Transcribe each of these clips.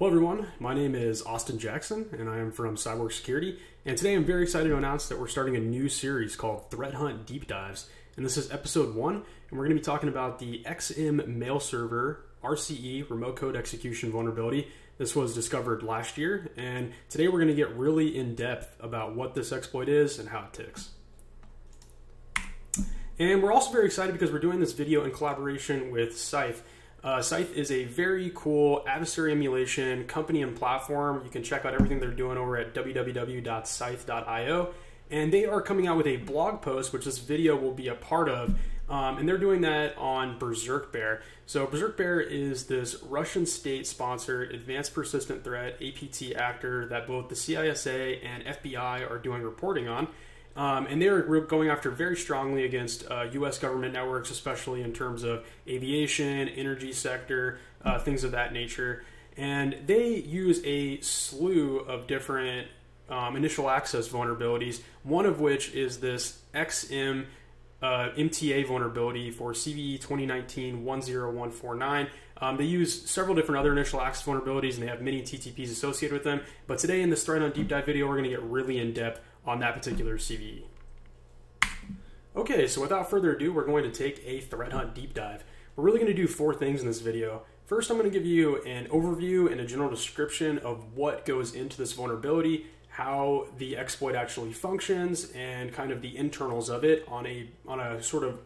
Hello everyone, my name is Austin Jackson and I am from Cyborg Security and today I'm very excited to announce that we're starting a new series called Threat Hunt Deep Dives and this is episode 1 and we're going to be talking about the XM mail server RCE remote code execution vulnerability. This was discovered last year and today we're going to get really in depth about what this exploit is and how it ticks. And we're also very excited because we're doing this video in collaboration with Scythe. Uh, Scythe is a very cool adversary emulation company and platform. You can check out everything they're doing over at www.scythe.io. And they are coming out with a blog post, which this video will be a part of. Um, and they're doing that on Berserk Bear. So, Berserk Bear is this Russian state sponsored advanced persistent threat APT actor that both the CISA and FBI are doing reporting on. Um, and they're going after very strongly against uh, U.S. government networks, especially in terms of aviation, energy sector, uh, things of that nature. And they use a slew of different um, initial access vulnerabilities. One of which is this XM uh, MTA vulnerability for CVE 2019 10149. Um, they use several different other initial access vulnerabilities and they have many TTPs associated with them. But today in this Threat on Deep Dive video, we're going to get really in depth on that particular CVE. Okay, so without further ado, we're going to take a threat hunt deep dive. We're really going to do four things in this video. First, I'm going to give you an overview and a general description of what goes into this vulnerability, how the exploit actually functions, and kind of the internals of it on a on a sort of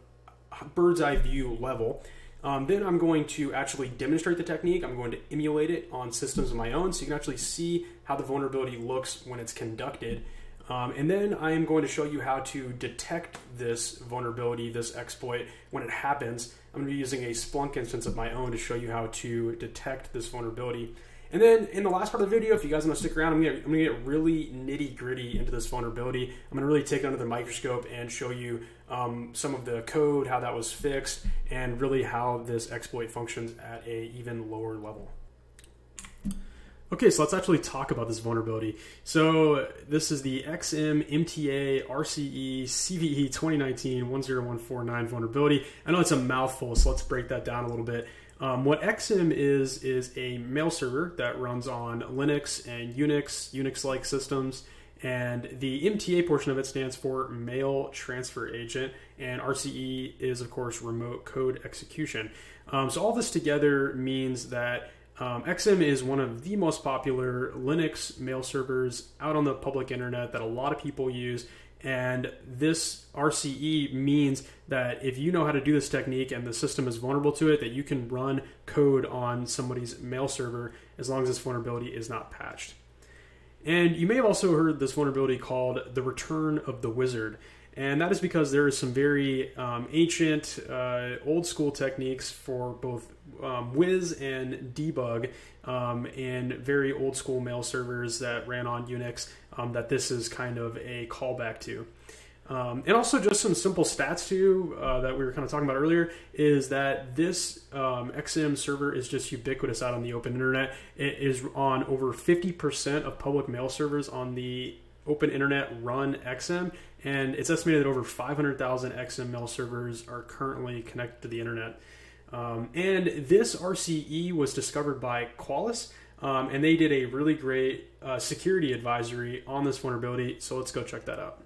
bird's eye view level. Um, then I'm going to actually demonstrate the technique. I'm going to emulate it on systems of my own so you can actually see how the vulnerability looks when it's conducted. Um, and then I am going to show you how to detect this vulnerability, this exploit, when it happens. I'm going to be using a Splunk instance of my own to show you how to detect this vulnerability. And then in the last part of the video, if you guys want to stick around, I'm going, to, get really nitty gritty into this vulnerability. I'm going to really take it under the microscope and show you um, some of the code, how that was fixed, and really how this exploit functions at a even lower level. Okay, so let's actually talk about this vulnerability. So this is the XM MTA RCE CVE 2019 10149 vulnerability. I know it's a mouthful, so let's break that down a little bit. Um, what XM is is a mail server that runs on Linux and Unix, Unix-like systems, and the MTA portion of it stands for Mail Transfer Agent, and RCE is of course Remote Code Execution. Um, so all this together means that um, XM is one of the most popular Linux mail servers out on the public internet that a lot of people use. And this RCE means that if you know how to do this technique and the system is vulnerable to it, that you can run code on somebody's mail server as long as this vulnerability is not patched. And you may have also heard this vulnerability called the return of the wizard. And that is because there is some very um, ancient, uh, old school techniques for both um, Wiz and debug um, in very old school mail servers that ran on Unix um, that this is kind of a callback to. Um, and also, just some simple stats too uh, that we were kind of talking about earlier is that this um, XM server is just ubiquitous out on the open internet. It is on over 50% of public mail servers on the open internet run XM, and it's estimated that over 500,000 XM mail servers are currently connected to the internet. Um, and this RCE was discovered by Qualys, um, and they did a really great uh, security advisory on this vulnerability. So let's go check that out.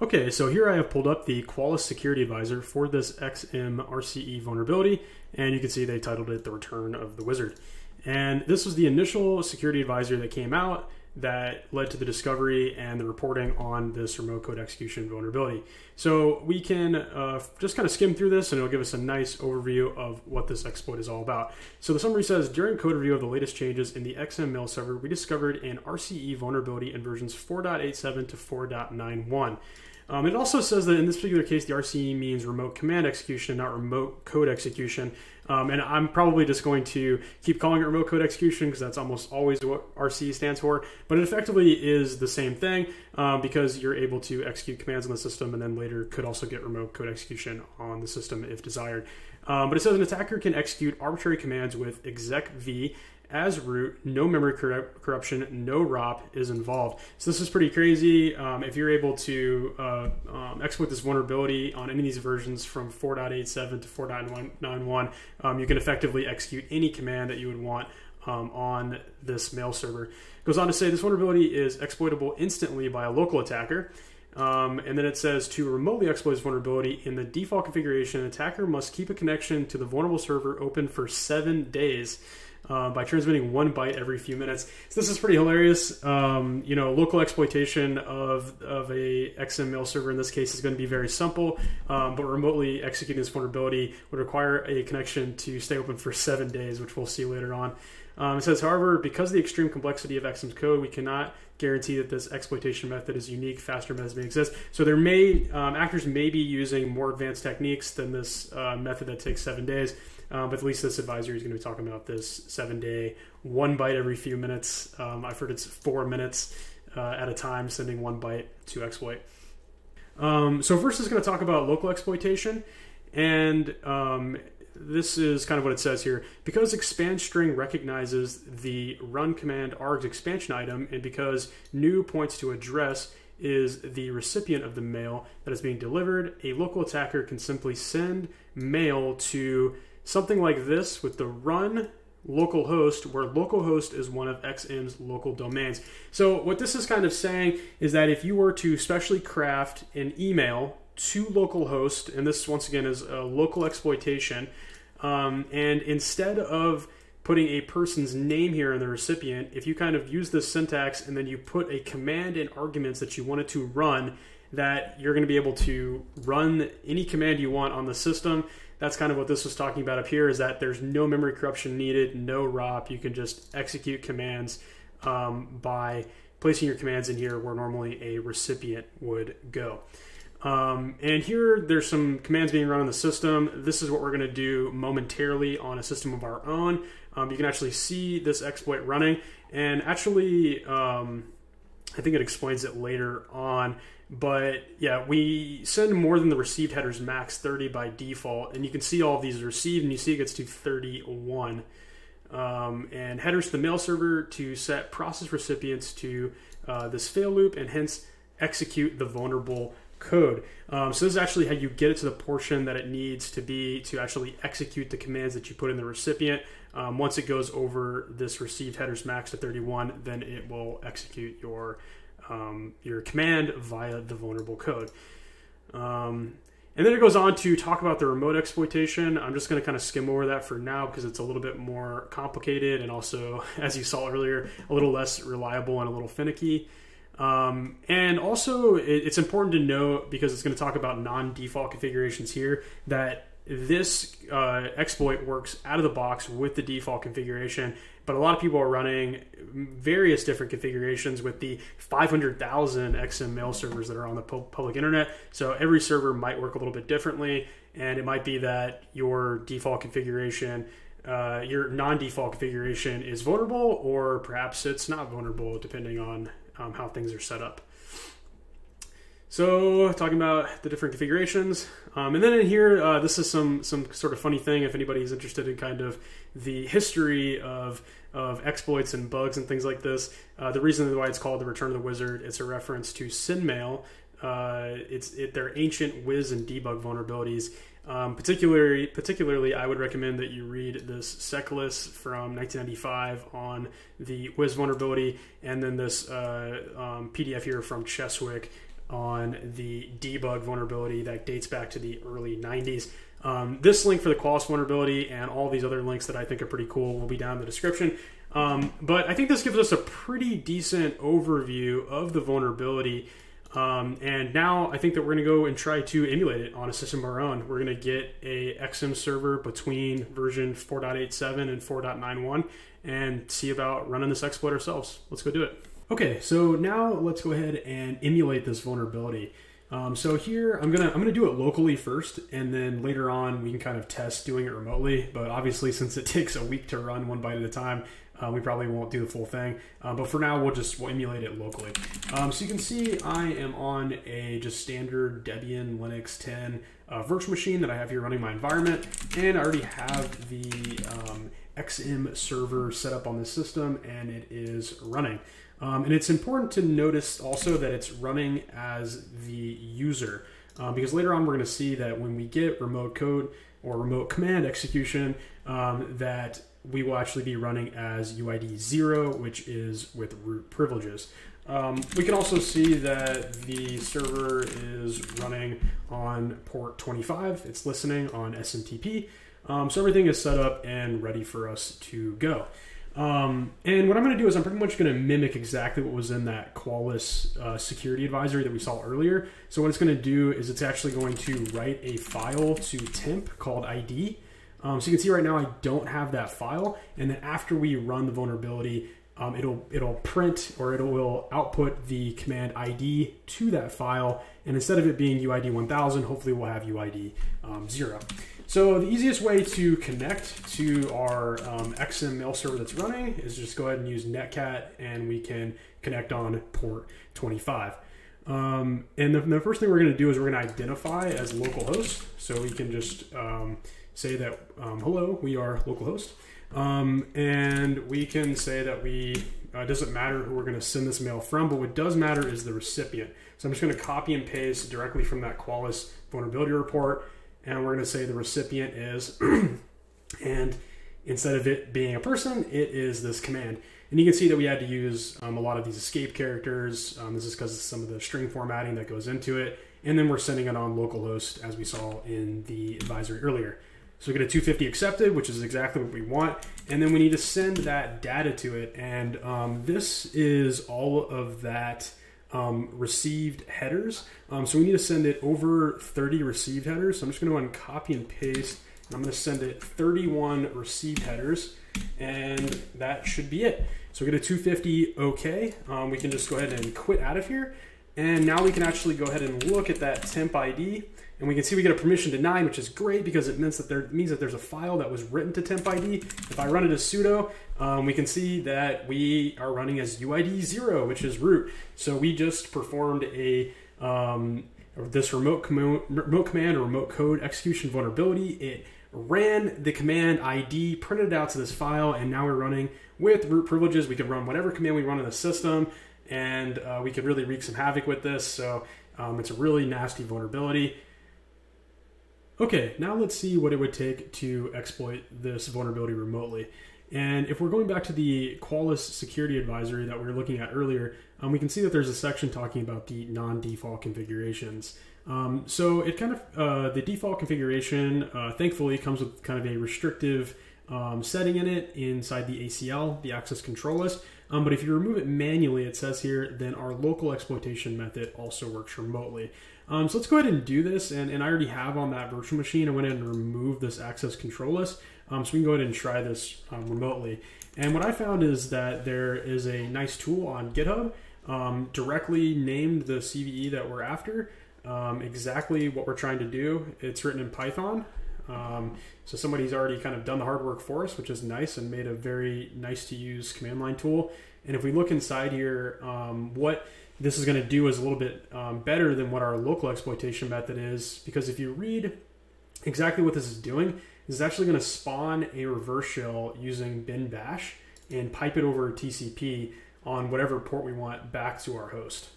Okay, so here I have pulled up the Qualys Security Advisor for this XM RCE vulnerability, and you can see they titled it The Return of the Wizard. And this was the initial security advisory that came out that led to the discovery and the reporting on this remote code execution vulnerability. So we can uh, just kind of skim through this and it'll give us a nice overview of what this exploit is all about. So the summary says, during code review of the latest changes in the XM mail server, we discovered an RCE vulnerability in versions 4.87 to 4.91. Um, it also says that in this particular case, the RCE means remote command execution, and not remote code execution. Um, and I'm probably just going to keep calling it remote code execution because that's almost always what RCE stands for. But it effectively is the same thing um, because you're able to execute commands on the system and then later could also get remote code execution on the system if desired. Um, but it says an attacker can execute arbitrary commands with exec v as root, no memory corruption, no ROP is involved. So this is pretty crazy. Um, if you're able to uh, um, exploit this vulnerability on any of these versions from 4.87 to 4.91, um, you can effectively execute any command that you would want um, on this mail server. Goes on to say this vulnerability is exploitable instantly by a local attacker. Um, and then it says to remotely exploit this vulnerability in the default configuration, an attacker must keep a connection to the vulnerable server open for seven days. Uh, by transmitting one byte every few minutes. So this is pretty hilarious. Um, you know, local exploitation of, of a XML server in this case is going to be very simple, um, but remotely executing this vulnerability would require a connection to stay open for seven days, which we'll see later on. Um, it says, however, because of the extreme complexity of XM's code, we cannot guarantee that this exploitation method is unique. Faster methods may exist. So there may um, actors may be using more advanced techniques than this uh, method that takes seven days. Um, but at least this advisory is going to be talking about this seven day, one byte every few minutes. Um, I've heard it's four minutes uh, at a time, sending one byte to exploit. Um, so first is going to talk about local exploitation, and um, this is kind of what it says here. Because expand string recognizes the run command args expansion item, and because new points to address is the recipient of the mail that is being delivered, a local attacker can simply send mail to something like this with the run localhost where localhost is one of XM's local domains. So what this is kind of saying is that if you were to specially craft an email to localhost, and this once again is a local exploitation, um, and instead of putting a person's name here in the recipient, if you kind of use this syntax and then you put a command and arguments that you wanted to run, that you're going to be able to run any command you want on the system that's kind of what this was talking about up here is that there's no memory corruption needed, no ROP. You can just execute commands um, by placing your commands in here where normally a recipient would go. Um, and here there's some commands being run on the system. This is what we're going to do momentarily on a system of our own. Um, you can actually see this exploit running and actually um, I think it explains it later on but yeah, we send more than the received headers max 30 by default, and you can see all of these received, and you see it gets to 31. Um, and headers to the mail server to set process recipients to uh, this fail loop, and hence execute the vulnerable code. Um, so this is actually how you get it to the portion that it needs to be to actually execute the commands that you put in the recipient. Um, once it goes over this received headers max to 31, then it will execute your um, your command via the vulnerable code. Um, and then it goes on to talk about the remote exploitation. I'm just going to kind of skim over that for now because it's a little bit more complicated and also, as you saw earlier, a little less reliable and a little finicky. Um, and also, it, it's important to note because it's going to talk about non default configurations here that this uh, exploit works out of the box with the default configuration but a lot of people are running various different configurations with the 500,000 XM mail servers that are on the public internet. So every server might work a little bit differently, and it might be that your default configuration, uh, your non-default configuration, is vulnerable, or perhaps it's not vulnerable, depending on um, how things are set up. So talking about the different configurations, um, and then in here, uh, this is some some sort of funny thing. If anybody is interested in kind of the history of of exploits and bugs and things like this, uh, the reason why it's called the Return of the Wizard, it's a reference to SynMail. Uh, it's it, their ancient Wiz and debug vulnerabilities. Um, particularly, particularly, I would recommend that you read this SecList from 1995 on the Wiz vulnerability, and then this uh, um, PDF here from Cheswick on the debug vulnerability that dates back to the early 90s. Um, this link for the Qualys vulnerability and all these other links that I think are pretty cool will be down in the description. Um, but I think this gives us a pretty decent overview of the vulnerability. Um, and now I think that we're going to go and try to emulate it on a system of our own. We're going to get a XM server between version 4.87 and 4.91 and see about running this exploit ourselves. Let's go do it. Okay, so now let's go ahead and emulate this vulnerability. Um, so here I'm gonna I'm gonna do it locally first, and then later on we can kind of test doing it remotely. But obviously, since it takes a week to run one byte at a time, uh, we probably won't do the full thing. Uh, but for now, we'll just we'll emulate it locally. Um, so you can see I am on a just standard Debian Linux 10 uh, virtual machine that I have here running my environment, and I already have the um, XM server set up on this system, and it is running. Um, and it's important to notice also that it's running as the user um, because later on we're going to see that when we get remote code or remote command execution, um, that we will actually be running as UID 0, which is with root privileges. Um, we can also see that the server is running on port 25. It's listening on SMTP. Um, so everything is set up and ready for us to go. Um, and what I'm going to do is I'm pretty much going to mimic exactly what was in that Qualys uh, security advisory that we saw earlier. So what it's going to do is it's actually going to write a file to temp called ID. Um, so you can see right now I don't have that file. And then after we run the vulnerability, um, it'll it'll print or it will output the command ID to that file. And instead of it being UID 1000, hopefully we'll have UID um, 0. So the easiest way to connect to our um, XM mail server that's running is just go ahead and use Netcat and we can connect on port 25. Um, and the, the, first thing we're going to do is we're going to identify as localhost. So we can just um, say that, um, hello, we are localhost. Um, and we can say that we, uh, doesn't matter who we're going to send this mail from, but what does matter is the recipient. So I'm just going to copy and paste directly from that Qualys vulnerability report and we're going to say the recipient is, and instead of it being a person, it is this command. And you can see that we had to use um, a lot of these escape characters. Um, this is because of some of the string formatting that goes into it. And then we're sending it on localhost as we saw in the advisory earlier. So we get a 250 accepted, which is exactly what we want. And then we need to send that data to it. And um, this is all of that um, received headers. Um, so we need to send it over 30 received headers. So I'm just going to go ahead and copy and paste. And I'm going to send it 31 received headers, and that should be it. So we get a 250 OK. Um, we can just go ahead and quit out of here. And now we can actually go ahead and look at that temp ID and we can see we get a permission denied, which is great because it means that there means that there's a file that was written to temp ID. If I run it as sudo, um, we can see that we are running as UID zero, which is root. So we just performed a um, this remote, com- remote command or remote code execution vulnerability. It ran the command ID, printed it out to this file, and now we're running with root privileges. We can run whatever command we run in the system, and uh, we could really wreak some havoc with this. So um, it's a really nasty vulnerability. Okay, now let's see what it would take to exploit this vulnerability remotely. And if we're going back to the Qualys security advisory that we were looking at earlier, um, we can see that there's a section talking about the non-default configurations. Um, so it kind of, uh, the default configuration, uh, thankfully, comes with kind of a restrictive um, setting in it inside the ACL, the access control list. Um, but if you remove it manually, it says here, then our local exploitation method also works remotely. Um, so let's go ahead and do this. And, and I already have on that virtual machine, I went ahead and removed this access control list. Um, so we can go ahead and try this um, remotely. And what I found is that there is a nice tool on GitHub um, directly named the CVE that we're after, um, exactly what we're trying to do. It's written in Python. Um, so somebody's already kind of done the hard work for us, which is nice and made a very nice to use command line tool. And if we look inside here, what this is going to do is a little bit um, better than what our local exploitation method is, because if you read exactly what this is doing, this is actually going to spawn a reverse shell using bin bash and pipe it over TCP on whatever port we want back to our host.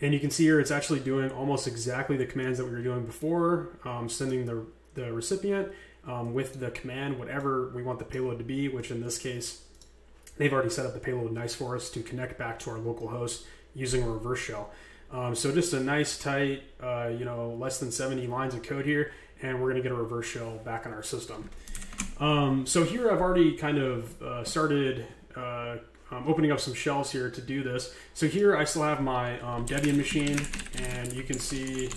And you can see here it's actually doing almost exactly the commands that we were doing before, um, sending the the recipient um, with the command, whatever we want the payload to be, which in this case, they've already set up the payload nice for us to connect back to our local host using a reverse shell. Um, so just a nice tight, uh, you know, less than 70 lines of code here, and we're going to get a reverse shell back in our system. Um, so here I've already kind of uh, started uh, um, opening up some shells here to do this. So here I still have my um, Debian machine, and you can see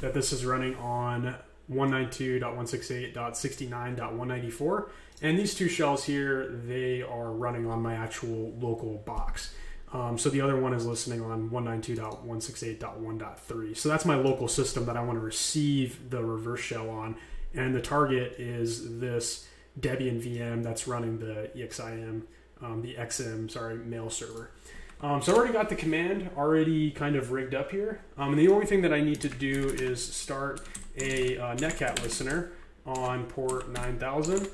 that this is running on 192.168.69.194. And these two shells here, they are running on my actual local box. Um, so the other one is listening on 192.168.1.3. So that's my local system that I want to receive the reverse shell on. And the target is this Debian VM that's running the EXIM, um, the XM, sorry, mail server. Um, so I already got the command already kind of rigged up here. Um, and the only thing that I need to do is start a uh, Netcat listener on port 9000.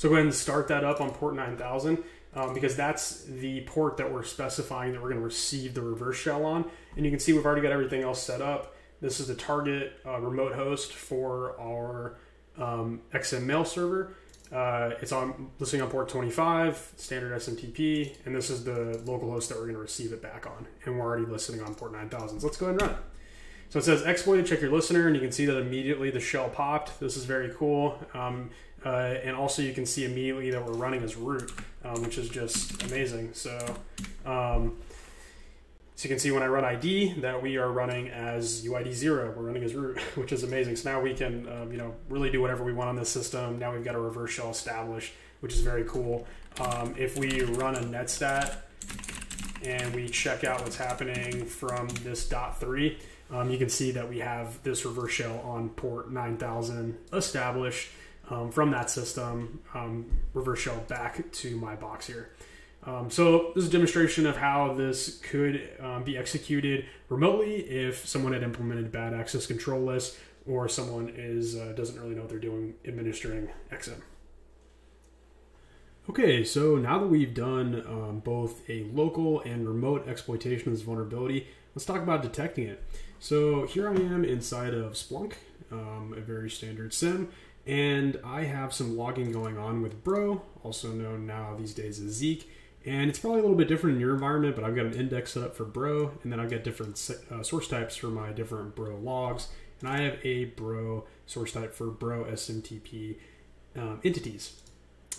So go ahead and start that up on port 9000 um, because that's the port that we're specifying that we're going to receive the reverse shell on. And you can see we've already got everything else set up. This is the target uh, remote host for our um, XML server. Uh, it's on listening on port 25, standard SMTP, and this is the local host that we're going to receive it back on. And we're already listening on port 9000. So let's go ahead and run it. So it says exploit, check your listener, and you can see that immediately the shell popped. This is very cool. Um, uh, and also you can see immediately that we're running as root, um, which is just amazing. So, um, so you can see when I run ID that we are running as UID zero. We're running as root, which is amazing. So now we can, um, you know, really do whatever we want on this system. Now we've got a reverse shell established, which is very cool. Um, if we run a netstat and we check out what's happening from this dot three, um, you can see that we have this reverse shell on port 9000 established um, from that system, um, reverse shell back to my box here. Um, so this is a demonstration of how this could um, be executed remotely if someone had implemented bad access control lists or someone is uh, doesn't really know what they're doing administering XM. Okay, so now that we've done um, both a local and remote exploitation of this vulnerability, let's talk about detecting it. So here I am inside of Splunk, um, a very standard SIEM, and I have some logging going on with Bro, also known now these days as Zeek. And it's probably a little bit different in your environment, but I've got an index set up for Bro, and then I've got different uh, source types for my different Bro logs. And I have a Bro source type for Bro SMTP um, entities.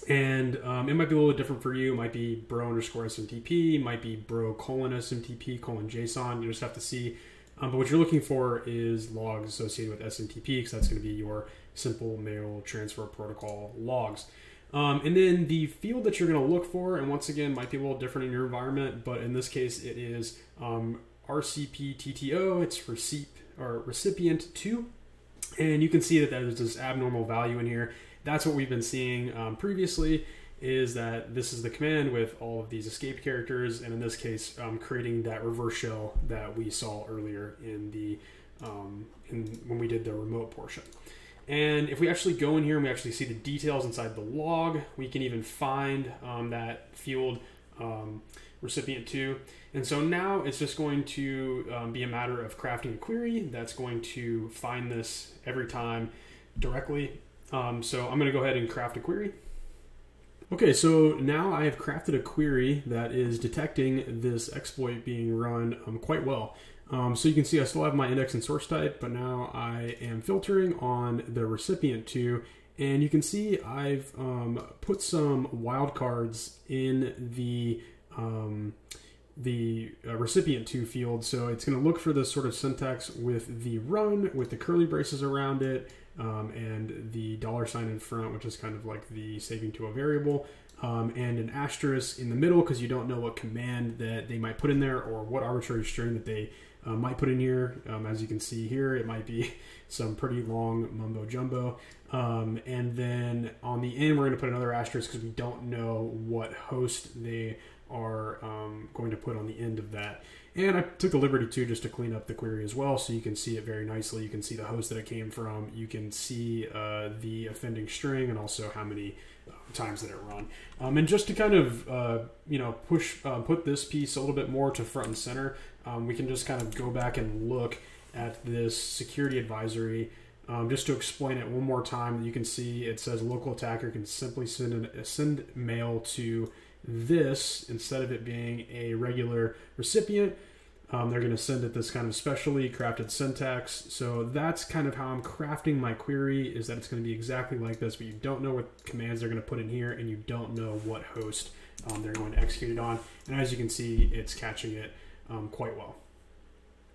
And um, it might be a little bit different for you. It might be bro underscore SMTP, might be bro colon SMTP colon JSON. You just have to see. Um, but what you're looking for is logs associated with SMTP because that's going to be your simple mail transfer protocol logs. Um, and then the field that you're going to look for, and once again, might be a little different in your environment, but in this case, it is um, RCP-TTO. It's receipt or recipient two, and you can see that there's this abnormal value in here. That's what we've been seeing um, previously. Is that this is the command with all of these escape characters, and in this case, um, creating that reverse shell that we saw earlier in the um, in when we did the remote portion. And if we actually go in here and we actually see the details inside the log, we can even find um, that field um, recipient two. And so now it's just going to um, be a matter of crafting a query that's going to find this every time directly. Um, so I'm going to go ahead and craft a query. Okay, so now I have crafted a query that is detecting this exploit being run um, quite well. Um, so you can see I still have my index and source type, but now I am filtering on the recipient two, and you can see I've um, put some wildcards in the um, the uh, recipient two field. So it's going to look for this sort of syntax with the run, with the curly braces around it, um, and the dollar sign in front, which is kind of like the saving to a variable. Um, and an asterisk in the middle because you don't know what command that they might put in there or what arbitrary string that they uh, might put in here. Um, as you can see here, it might be some pretty long mumbo jumbo. Um, and then on the end, we're going to put another asterisk because we don't know what host they are um, going to put on the end of that. And I took the liberty too just to clean up the query as well so you can see it very nicely. You can see the host that it came from. You can see uh, the offending string and also how many uh, times that it run. Um, and just to kind of, uh, you know, push, uh, put this piece a little bit more to front and center, um, we can just kind of go back and look at this security advisory um, just to explain it one more time. You can see it says local attacker can simply send, an, send mail to this instead of it being a regular recipient. Um, they're going to send it this kind of specially crafted syntax. So that's kind of how I'm crafting my query is that it's going to be exactly like this, but you don't know what commands they're going to put in here and you don't know what host um, they're going to execute it on. And as you can see, it's catching it um, quite well.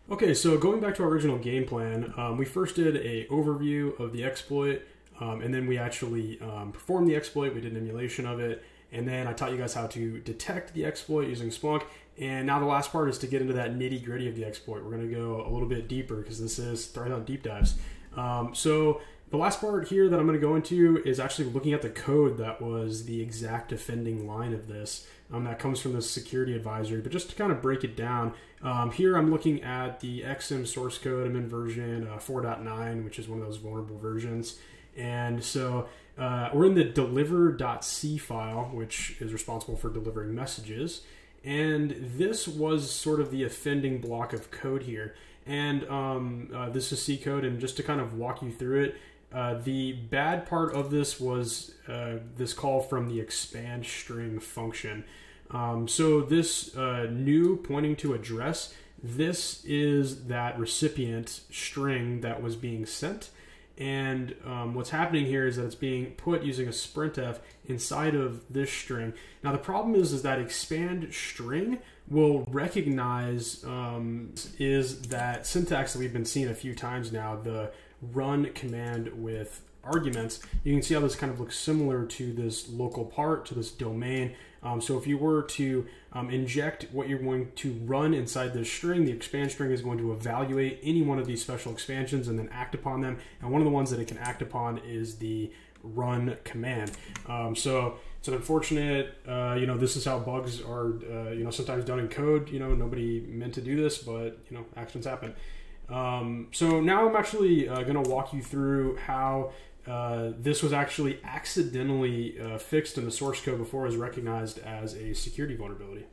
Okay, so going back to our original game plan, um, we first did a overview of the exploit, um, and then we actually um, performed the exploit. We did an emulation of it, and then I taught you guys how to detect the exploit using Splunk. And now the last part is to get into that nitty gritty of the exploit. We're going to go a little bit deeper because this is throwing out deep dives. Um, so the last part here that I'm going to go into is actually looking at the code that was the exact offending line of this. Um, that comes from the security advisory. But just to kind of break it down, um, here I'm looking at the XM source code. I'm in version uh, 4.9, which is one of those vulnerable versions. And so uh, we're in the deliver.c file, which is responsible for delivering messages. And this was sort of the offending block of code here. And um, uh, this is C code. And just to kind of walk you through it, Uh, the bad part of this was uh, this call from the expand string function. Um, so this uh, new pointing to address, this is that recipient string that was being sent. And um, what's happening here is that it's being put using a sprintf inside of this string. Now the problem is, is that expand string will recognize um, is that syntax that we've been seeing a few times now, the run command with arguments. You can see how this kind of looks similar to this local part, to this domain. Um, so if you were to um, inject what you're going to run inside this string, the expand string is going to evaluate any one of these special expansions and then act upon them. And one of the ones that it can act upon is the run command. Um, so it's an unfortunate, uh, you know, this is how bugs are, uh, you know, sometimes done in code. You know, nobody meant to do this, but, you know, accidents happen. Um, so now I'm actually uh, going to walk you through how uh, this was actually accidentally uh, fixed in the source code before it was recognized as a security vulnerability.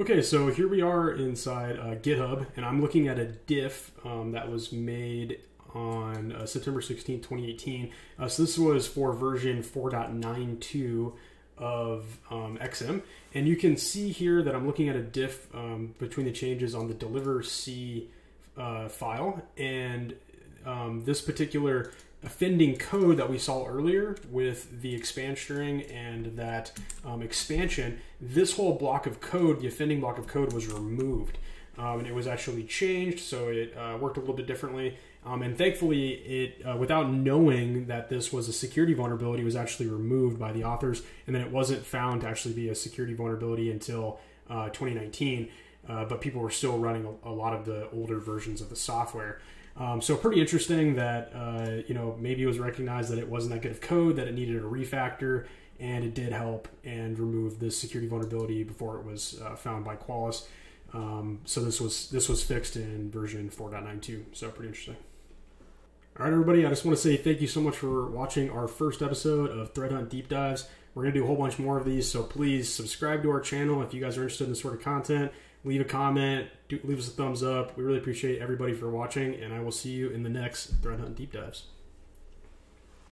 Okay, so here we are inside uh, GitHub, and I'm looking at a diff um, that was made on uh, September 16, 2018. Uh, so this was for version 4.92 of um, XM. And you can see here that I'm looking at a diff um, between the changes on the deliver C uh, file and um, this particular offending code that we saw earlier with the expand string and that um, expansion, this whole block of code, the offending block of code was removed. Um, and it was actually changed, so it uh, worked a little bit differently. Um, and thankfully, it uh, without knowing that this was a security vulnerability, was actually removed by the authors, and then it wasn't found to actually be a security vulnerability until uh, 2019. Uh, but people were still running a, a, lot of the older versions of the software. Um, so pretty interesting that uh, you know maybe it was recognized that it wasn't that good of code, that it needed a refactor, and it did help and remove this security vulnerability before it was uh, found by Qualys. Um, so this was this was fixed in version 4.92. So pretty interesting. All right, everybody, I just want to say thank you so much for watching our first episode of Thread Hunt Deep Dives. We're to do a whole bunch more of these, so please subscribe to our channel if you guys are interested in this sort of content. Leave a comment, do, leave us a thumbs up. We really appreciate everybody for watching, and I will see you in the next Thread Hunt Deep Dives.